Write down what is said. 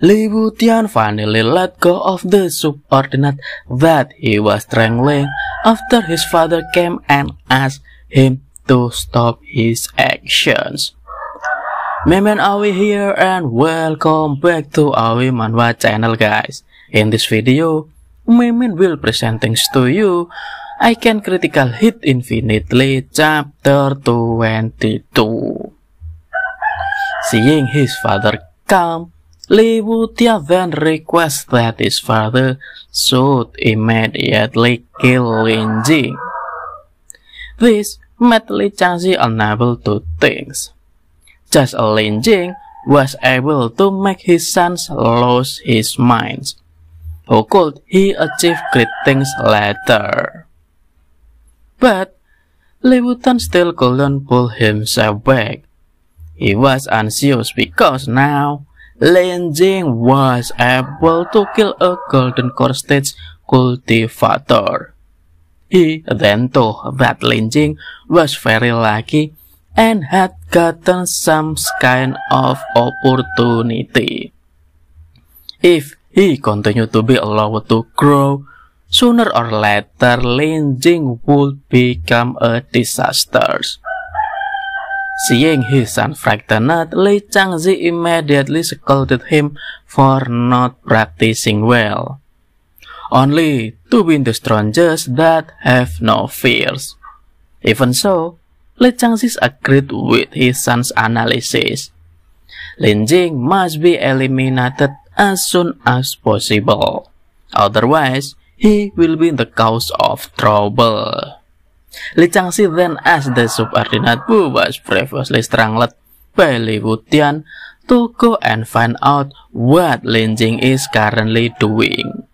Li Wutian finally let go of the subordinate that he was strangling after his father came and asked him to stop his actions. Memen Awi here and welcome back to Awi Manhwa channel guys. In this video, Memen will present things to you I Can Critical Hit Infinitely chapter 22. Seeing his father come, Li Wutia then requests that his father should immediately kill Lin Jing. This made Li Changxi unable to think. Just Lin Jing was able to make his sons lose his minds. How could he achieve great things later? But Li Wutan still couldn't pull himself back. He was anxious because now Lin Jing was able to kill a golden core stage cultivator. He then thought that Lin Jing was very lucky and had gotten some kind of opportunity. If he continued to be allowed to grow, sooner or later Lin Jing would become a disaster. Seeing his frightened, Li Changzi immediately scolded him for not practicing well. Only to win the strangers that have no fears. Even so, Li Changzi agreed with his son's analysis. Lin Jing must be eliminated as soon as possible. Otherwise, he will be the cause of trouble. Li Changxi then asked the subordinate who was previously strangled by Li Wutian to go and find out what Lin Jing is currently doing.